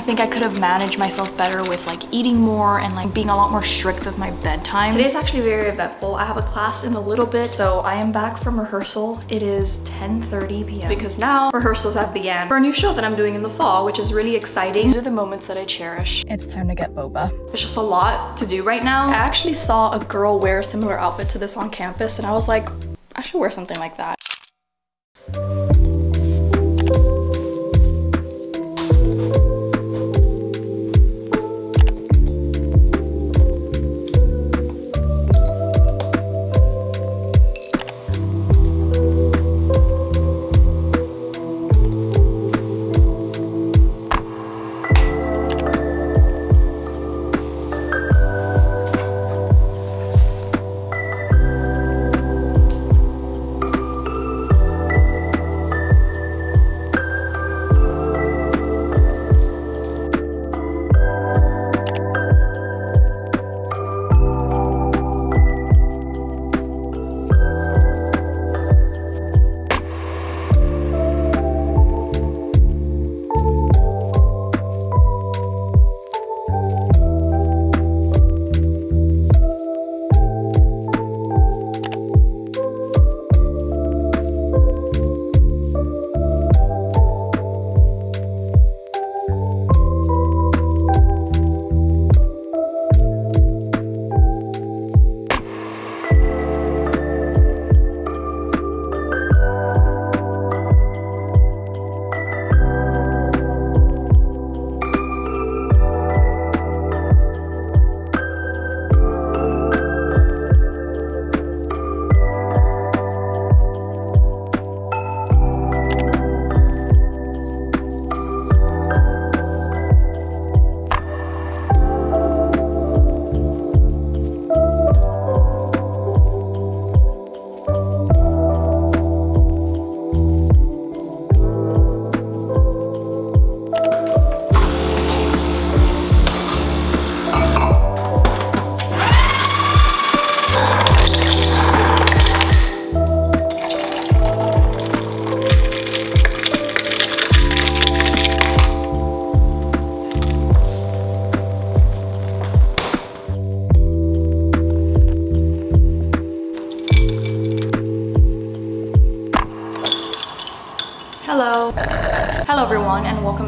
I think I could have managed myself better with like eating more and like being a lot more strict with my bedtime. Today is actually very eventful. I have a class in a little bit, so I am back from rehearsal. It is 10.30 p.m. because now rehearsals have began for a new show that I'm doing in the fall, which is really exciting. These are the moments that I cherish. It's time to get boba. It's just a lot to do right now. I actually saw a girl wear a similar outfit to this on campus and I was like, I should wear something like that.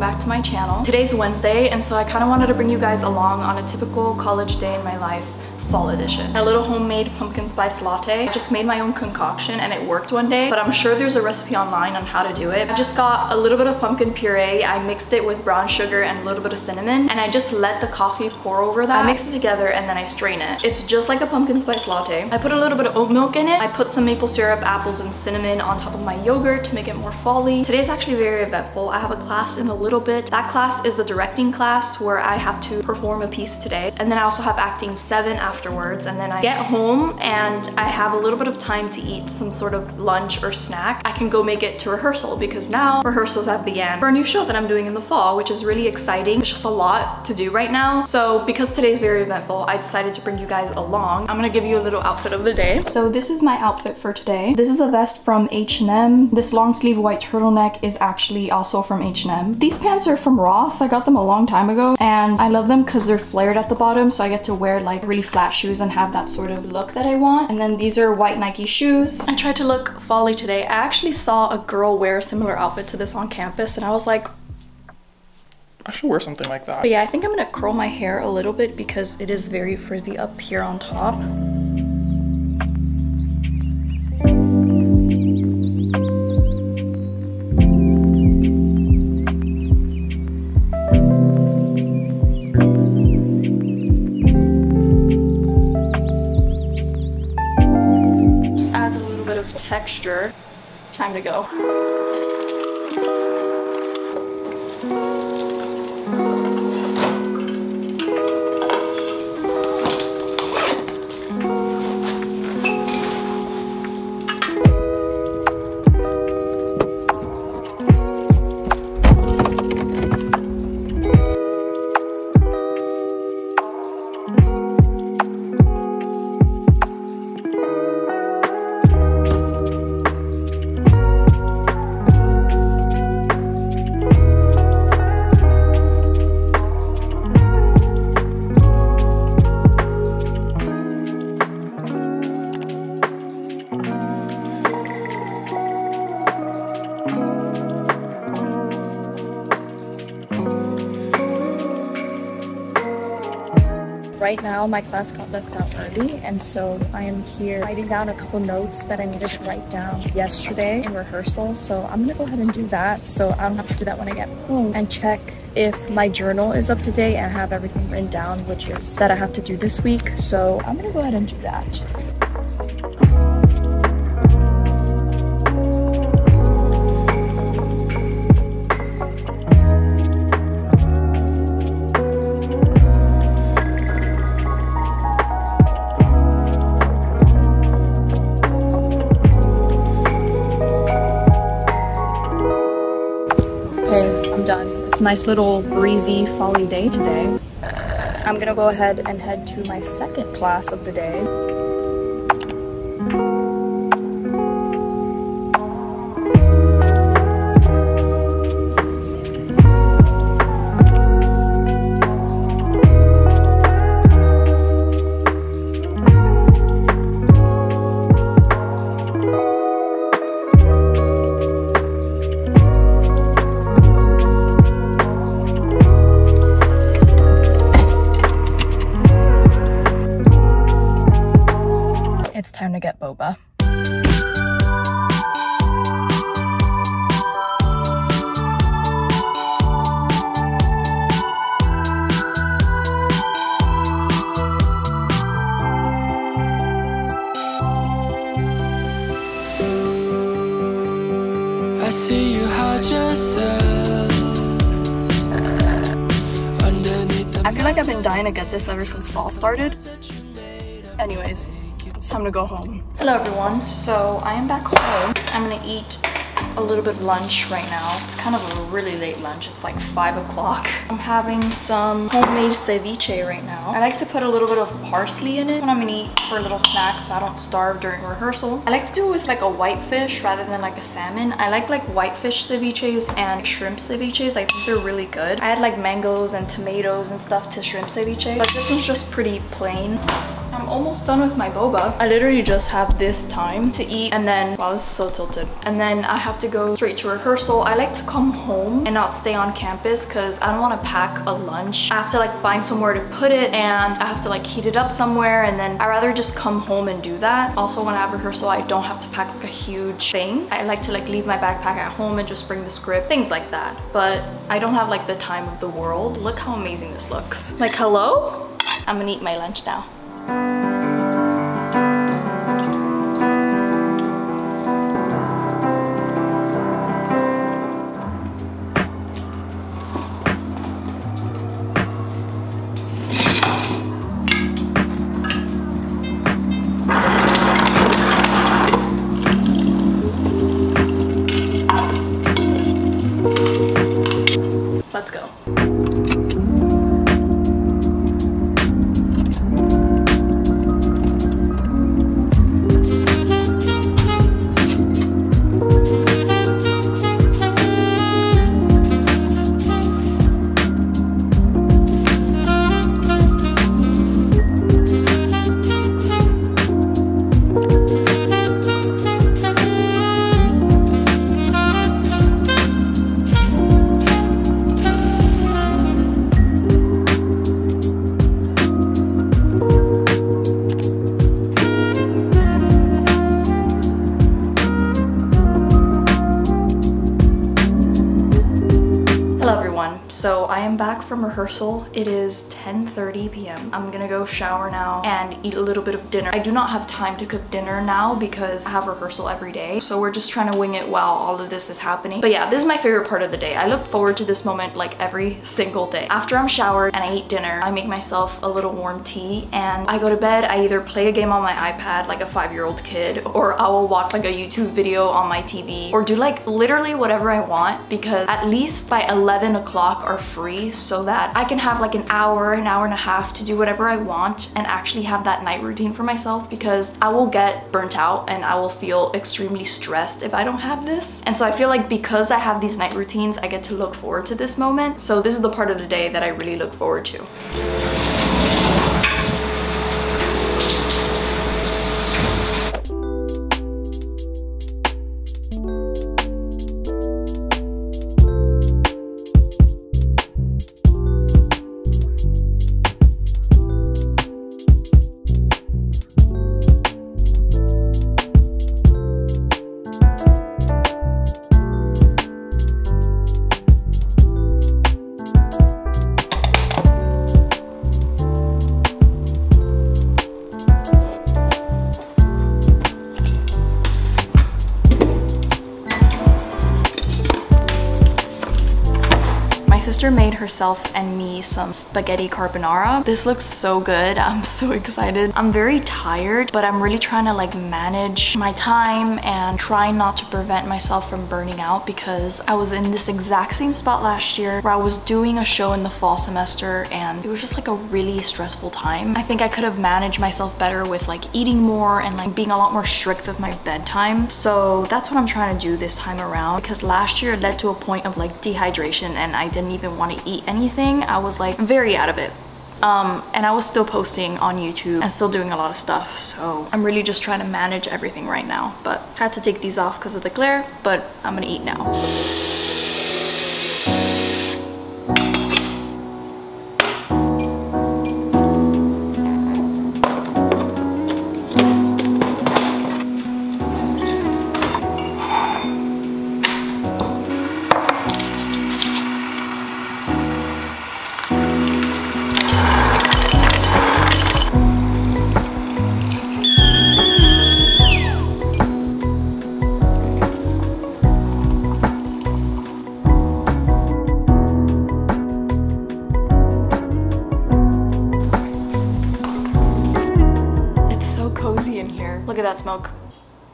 Back to my channel. Today's Wednesday and so I kind of wanted to bring you guys along on a typical college day in my life fall edition. A little homemade pumpkin spice latte. I just made my own concoction and it worked one day, but I'm sure there's a recipe online on how to do it. I just got a little bit of pumpkin puree. I mixed it with brown sugar and a little bit of cinnamon and I just let the coffee pour over that. I mix it together and then I strain it. It's just like a pumpkin spice latte. I put a little bit of oat milk in it. I put some maple syrup, apples, and cinnamon on top of my yogurt to make it more folly. Today's actually very eventful. I have a class in a little bit. That class is a directing class where I have to perform a piece today. And then I also have acting seven after afterwards and then I get home and I have a little bit of time to eat some sort of lunch or snack, I can go make it to rehearsal because now rehearsals have began for a new show that I'm doing in the fall, which is really exciting. It's just a lot to do right now. So because today's very eventful, I decided to bring you guys along. I'm gonna give you a little outfit of the day. So this is my outfit for today. This is a vest from H&M. This long sleeve white turtleneck is actually also from H&M. These pants are from Ross. I got them a long time ago and I love them because they're flared at the bottom so I get to wear like really flat shoes and have that sort of look that I want. And then these are white Nike shoes. I tried to look folly today. I actually saw a girl wear a similar outfit to this on campus and I was like, I should wear something like that. But yeah, I think I'm gonna curl my hair a little bit because it is very frizzy up here on top. Texture. Time to go. Now, my class got left out early, and so I am here writing down a couple notes that I needed to write down yesterday in rehearsal. So I'm gonna go ahead and do that. So I don't have to do that when I get home and check if my journal is up to date and have everything written down, which is that I have to do this week. So I'm gonna go ahead and do that. Nice little breezy, folly day today. I'm gonna go ahead and head to my second class of the day. See you hide yourself I feel like I've been dying to get this ever since fall started. Anyways, it's time to go home. Hello everyone, so I am back home. I'm gonna eat a little bit lunch right now. It's kind of a really late lunch. It's like five o'clock. I'm having some homemade ceviche right now. I like to put a little bit of parsley in it when I'm gonna eat for a little snack so I don't starve during rehearsal. I like to do it with like a white fish rather than like a salmon. I like like white fish ceviches and shrimp ceviches. I think they're really good. I had like mangoes and tomatoes and stuff to shrimp ceviche, but this one's just pretty plain. I'm almost done with my boba. I literally just have this time to eat and then, wow, this is so tilted. And then I have to go straight to rehearsal. I like to come home and not stay on campus because I don't want to pack a lunch. I have to like find somewhere to put it and I have to like heat it up somewhere and then I rather just come home and do that. Also when I have rehearsal, I don't have to pack like a huge thing. I like to like leave my backpack at home and just bring the script, things like that. But I don't have like the time of the world. Look how amazing this looks. Like, hello? I'm gonna eat my lunch now. Let's So I am back from rehearsal. It is 10:30 p.m. I'm gonna go shower now and eat a little bit of dinner. I do not have time to cook dinner now because I have rehearsal every day. So we're just trying to wing it while all of this is happening. But yeah, this is my favorite part of the day. I look forward to this moment like every single day. After I'm showered and I eat dinner, I make myself a little warm tea and I go to bed. I either play a game on my iPad like a five-year-old kid or I will watch like a YouTube video on my TV or do like literally whatever I want because at least by 11 o'clock are free so that I can have like an hour, an hour and a half to do whatever I want and actually have that night routine for myself because I will get burnt out and I will feel extremely stressed if I don't have this. And so I feel like because I have these night routines, I get to look forward to this moment. So this is the part of the day that I really look forward to. Sister made herself and me some spaghetti carbonara. This looks so good. I'm so excited. I'm very tired, but I'm really trying to like manage my time and try not to prevent myself from burning out because I was in this exact same spot last year where I was doing a show in the fall semester and it was just like a really stressful time. I think I could have managed myself better with like eating more and like being a lot more strict with my bedtime. So that's what I'm trying to do this time around because last year it led to a point of like dehydration and I didn't even want to eat anything. I was like very out of it. Um, and I was still posting on YouTube and still doing a lot of stuff. So I'm really just trying to manage everything right now. But had to take these off because of the glare, but I'm gonna eat now. Here. Look at that smoke.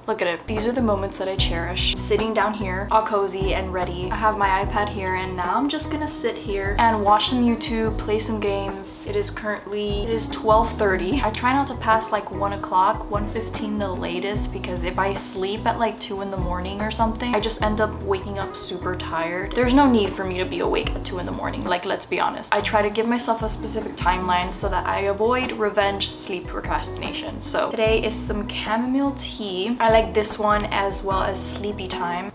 Look at it. These are the moments that I cherish. Sitting down here, all cozy and ready. I have my iPad here and now I'm just gonna sit here and watch some YouTube, play some games. It is currently, it is 12.30. I try not to pass like 1 o'clock, 1.15 the latest because if I sleep at like 2 in the morning or something, I just end up waking up super tired. There's no need for me to be awake at 2 in the morning, like let's be honest. I try to give myself a specific timeline so that I avoid revenge sleep procrastination. So today is some chamomile tea. I like this one as well as sleepy time.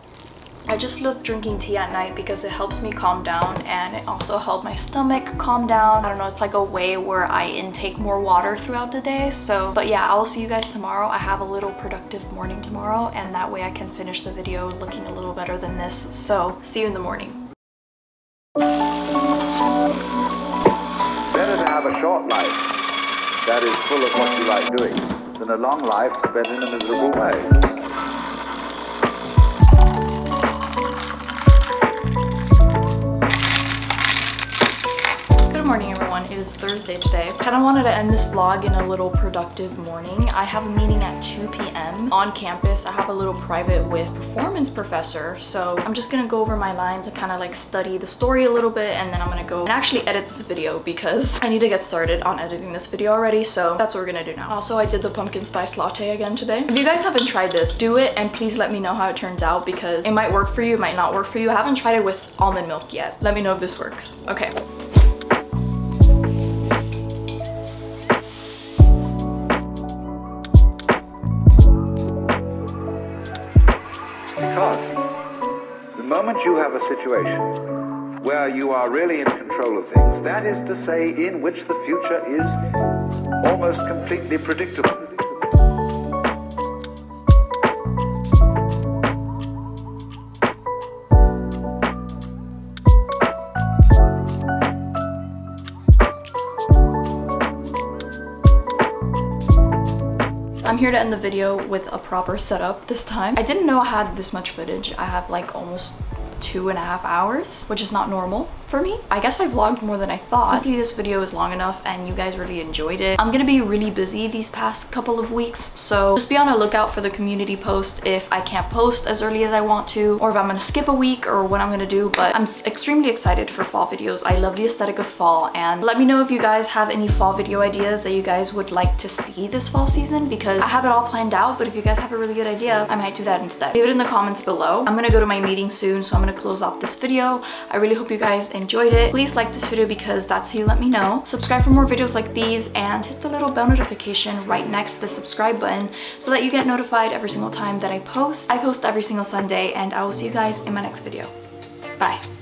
I just love drinking tea at night because it helps me calm down and it also helps my stomach calm down. I don't know, it's like a way where I intake more water throughout the day. So, but yeah, I will see you guys tomorrow. I have a little productive morning tomorrow and that way I can finish the video looking a little better than this. So, see you in the morning. Better to have a short life that is full of what you like doing than a long life spent in a miserable way. Kind of wanted to end this vlog in a little productive morning. I have a meeting at 2 p.m. on campus. I have a little private with performance professor. So I'm just gonna go over my lines and kind of like study the story a little bit and then I'm gonna go and actually edit this video because I need to get started on editing this video already. So that's what we're gonna do now. Also, I did the pumpkin spice latte again today. If you guys haven't tried this, do it and please let me know how it turns out because it might work for you, it might not work for you. I haven't tried it with almond milk yet. Let me know if this works. Okay. Situation where you are really in control of things, that is to say, in which the future is almost completely predictable. I'm here to end the video with a proper setup this time. I didn't know I had this much footage. I have like almost two and a half hours, which is not normal for me. I guess I vlogged more than I thought. Hopefully this video is long enough and you guys really enjoyed it. I'm gonna be really busy these past couple of weeks, so just be on a lookout for the community post if I can't post as early as I want to, or if I'm gonna skip a week or what I'm gonna do, but I'm extremely excited for fall videos. I love the aesthetic of fall and let me know if you guys have any fall video ideas that you guys would like to see this fall season because I have it all planned out, but if you guys have a really good idea, I might do that instead. Leave it in the comments below. I'm gonna go to my meeting soon, so I'm gonna close off this video. I really hope you guys enjoyed it. Please like this video because that's how you let me know. Subscribe for more videos like these and hit the little bell notification right next to the subscribe button so that you get notified every single time that I post. I post every single Sunday and I will see you guys in my next video. Bye.